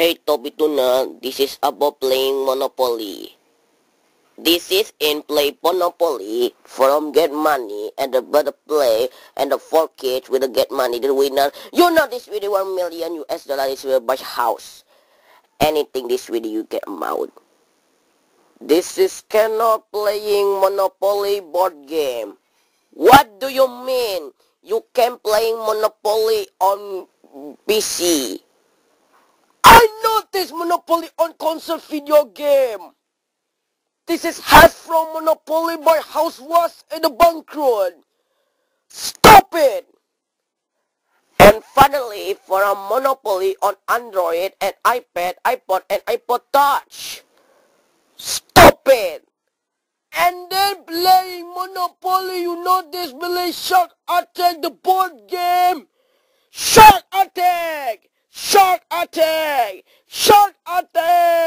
Hey Toby Turner, this is about playing Monopoly. This is in play Monopoly from get money and the better play and the four kids will get money the winner. You know this video 1 million US dollar is will buy house. Anything this video you get amount. This is cannot playing Monopoly board game. What do you mean? You can playing Monopoly on PC. I this Monopoly on console video game. This is half from Monopoly by House Was in the bankrupt. Stop it! And finally, for a Monopoly on Android and iPad, iPod and iPod Touch. Stop it! And then playing Monopoly, you know this really Shark Attack the board game. Attack! Shark Attack! Shark Attack!